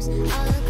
times.